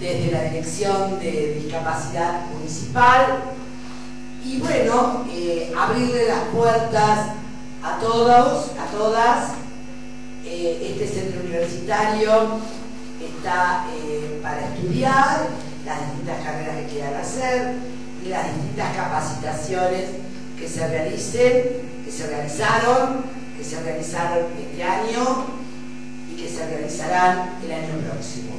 desde la Dirección de Discapacidad Municipal y bueno, eh, abrirle las puertas a todos, a todas. Eh, este centro universitario está eh, para estudiar las distintas carreras que quieran hacer y las distintas capacitaciones que se realicen, que se realizaron, que se realizaron este año y que se realizarán el año próximo,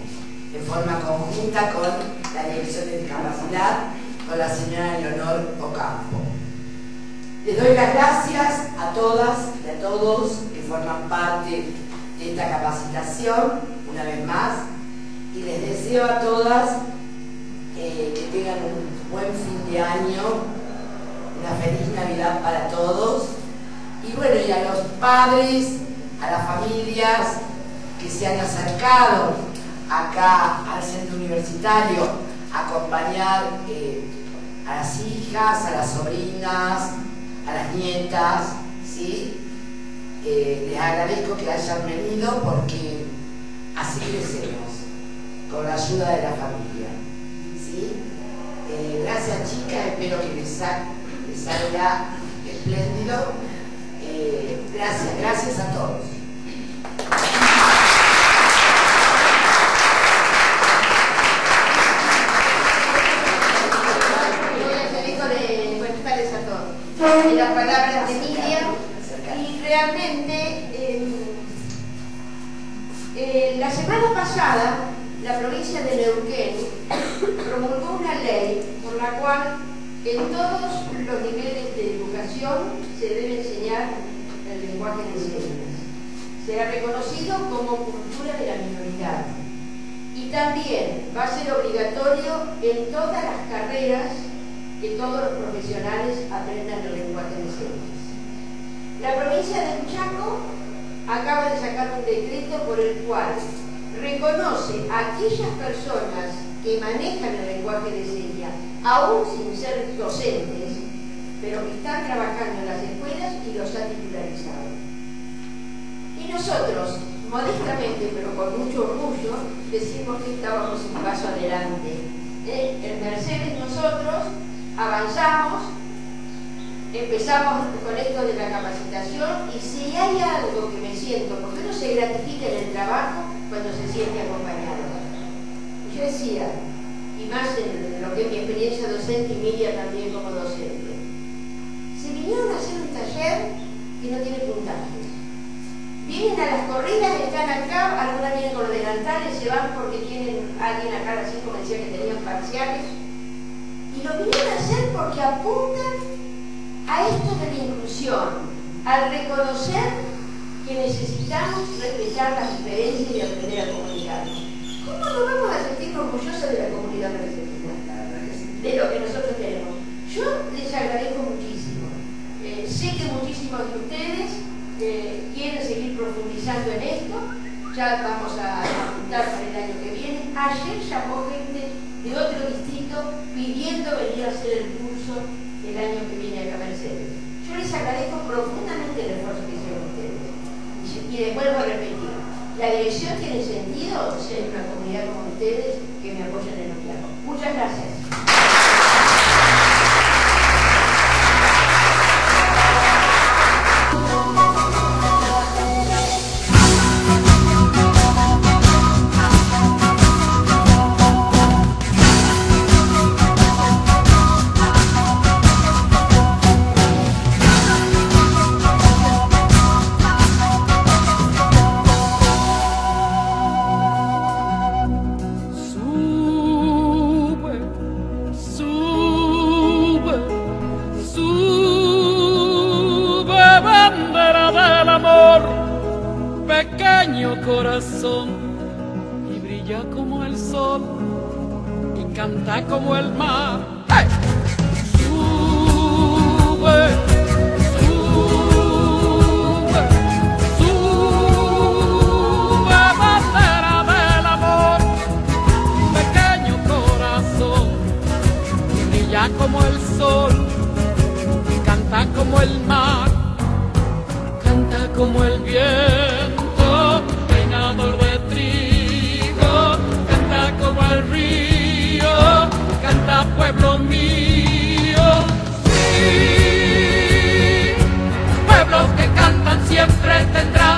en forma conjunta con la Dirección de Discapacidad, con la señora Leonor Ocampo. Les doy las gracias a todas y a todos que forman parte de esta capacitación, una vez más, y les deseo a todas eh, que tengan un buen fin de año, una feliz Navidad para todos, y bueno, y a los padres, a las familias que se han acercado acá al centro universitario acompañar eh, a las hijas, a las sobrinas, a las nietas, ¿sí? Eh, les agradezco que hayan venido porque así crecemos, con la ayuda de la familia. ¿sí? Eh, gracias chicas, espero que les, salga espléndido. Gracias, gracias a todos. de las palabras de Miriam y realmente eh, la semana pasada la provincia de Neuquén promulgó una ley por la cual en todos los niveles de educación se debe enseñar el lenguaje de señas. Será reconocido como cultura de la minoridad y también va a ser obligatorio en todas las carreras que todos los profesionales aprendan el lenguaje provincia de Chaco acaba de sacar un decreto por el cual reconoce a aquellas personas que manejan el lenguaje de señas, aún sin ser docentes, pero que están trabajando en las escuelas y los ha titularizado. Y nosotros, modestamente, pero con mucho orgullo, decimos que estábamos un paso adelante. ¿Eh? En Mercedes nosotros avanzamos, empezamos con esto de la capacitación y si hay algo que me siento, porque uno se gratifica en el trabajo cuando se siente acompañado. Yo decía, y más en lo que es mi experiencia docente y Miriam también como docente, si vinieron a hacer un taller y no tiene puntajes, vienen a las corridas, están acá, algunas vienen con los delantales, se van porque tienen alguien acá, así como decía que tenían parciales, y lo vienen a hacer porque apuntan a esto de la inclusión, al reconocer que necesitamos respetar las diferencias y aprender a comunicarnos. ¿Cómo nos vamos a sentir orgullosos de la comunidad argentina? De lo que nosotros tenemos. Yo les agradezco muchísimo. Eh, sé que muchísimos de ustedes eh, quieren seguir profundizando en esto. Ya vamos a apuntar para el año que viene. Ayer llamó gente de otro distrito pidiendo venir a hacer el curso el año que viene les agradezco profundamente el esfuerzo que hicieron ustedes. Y les vuelvo a repetir, la dirección tiene sentido ser una comunidad como ustedes que me apoyan en lo que hago. Muchas gracias. viento, reinador de trigo, canta como el río, canta pueblo mío. Sí, pueblos que cantan siempre tendrán.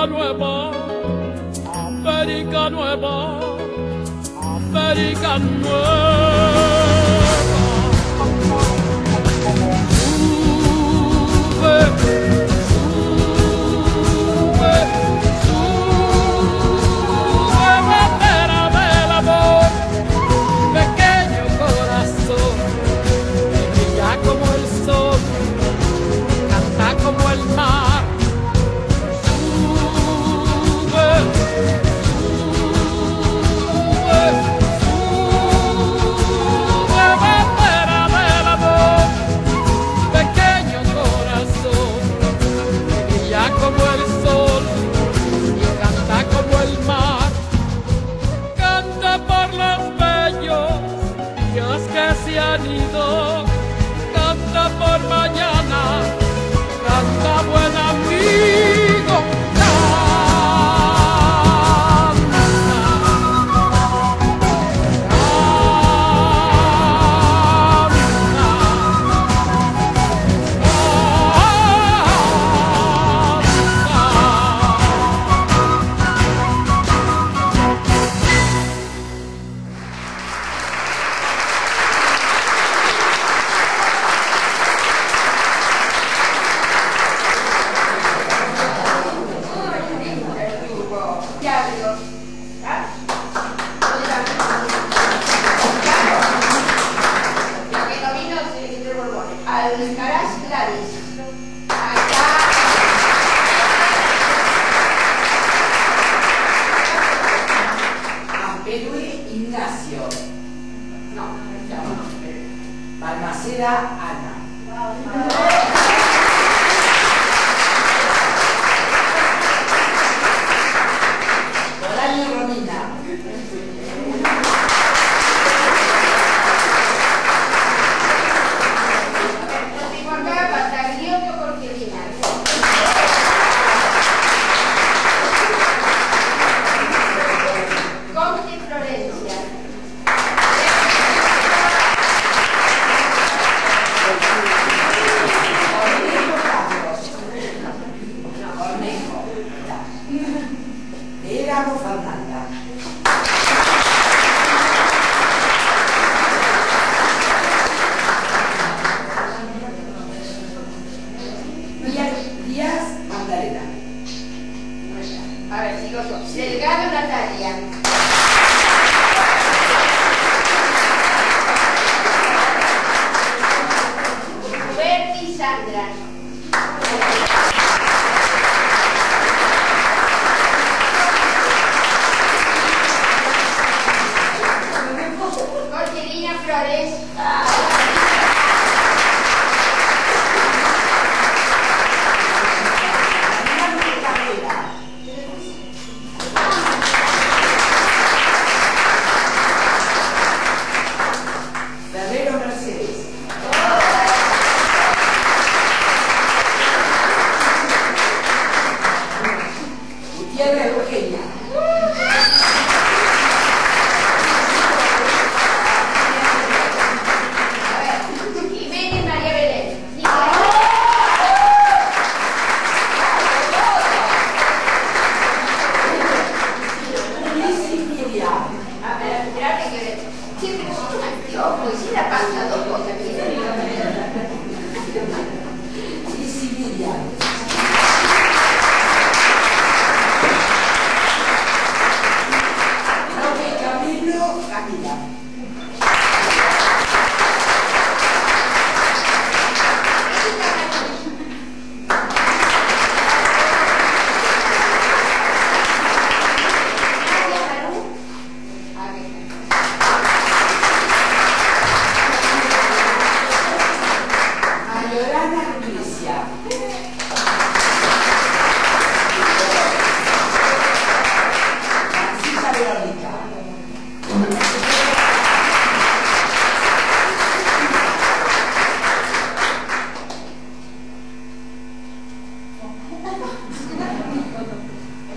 América Nueva. América Nueva. América Nueva. Balmaceda Ana.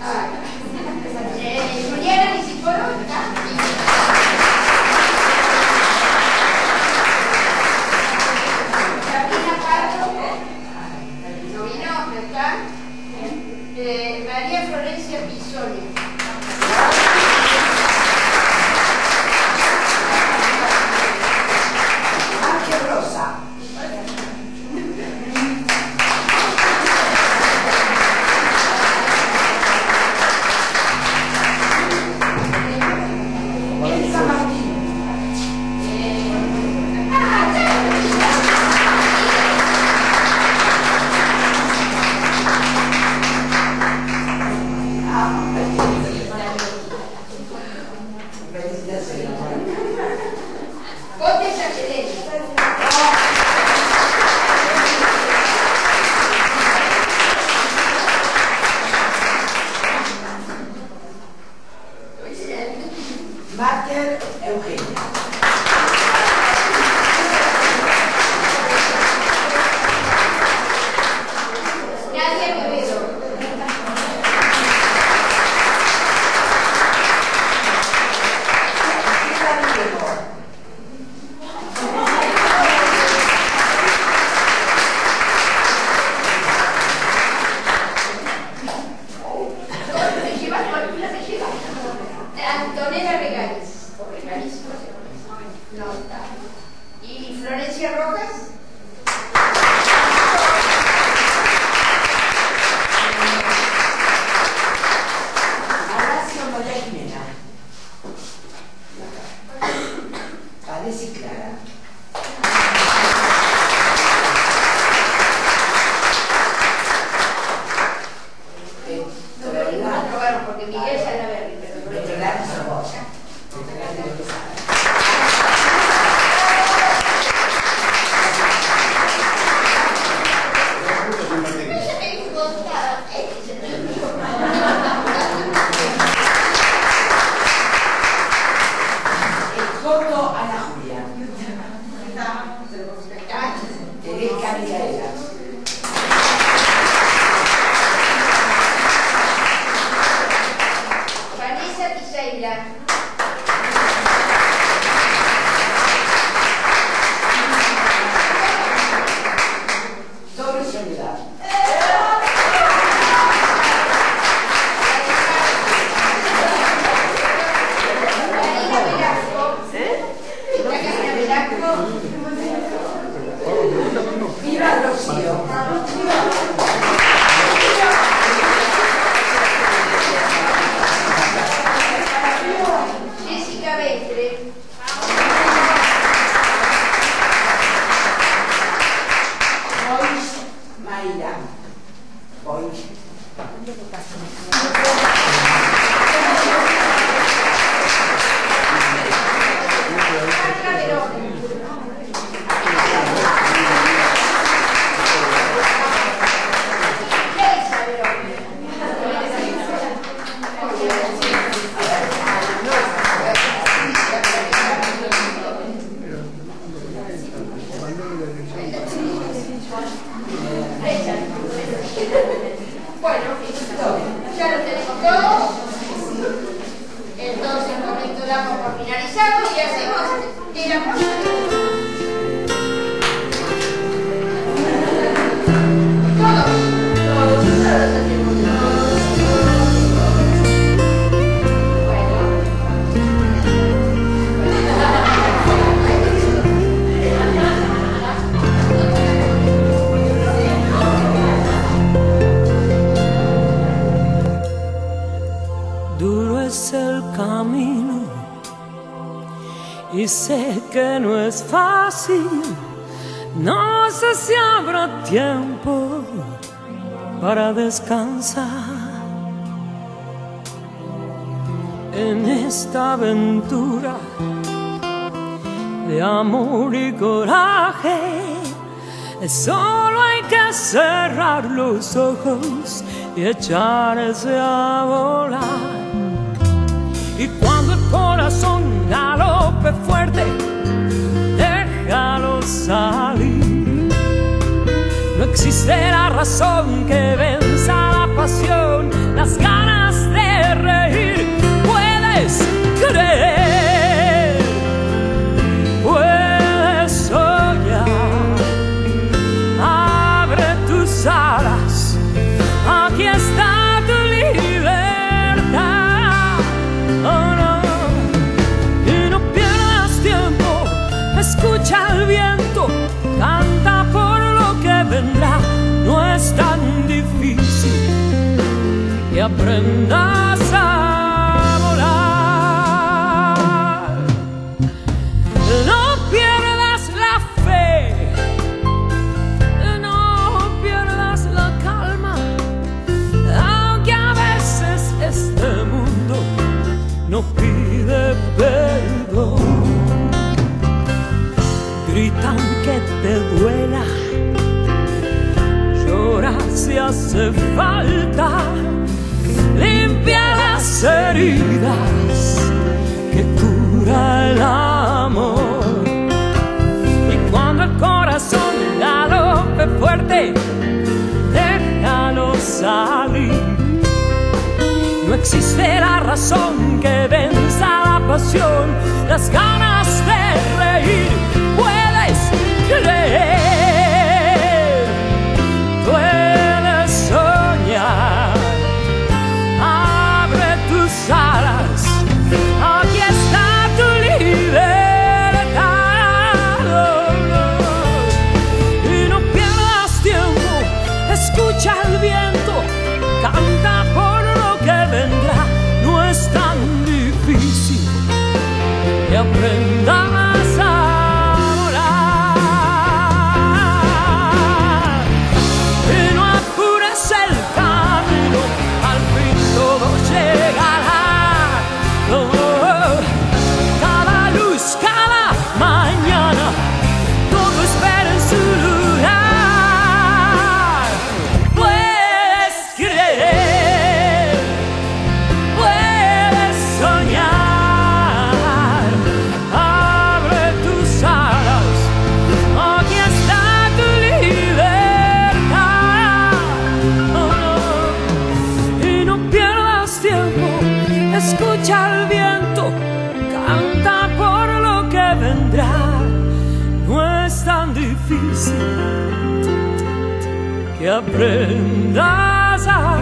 はい。sé que no es fácil, no sé si habrá tiempo para descansar en esta aventura de amor y coraje. Solo hay que cerrar los ojos y echarse a volar. déjalo salir. No existe la razón que venza la pasión. existe la razón que venza la pasión, las ganas de reír. que aprendas a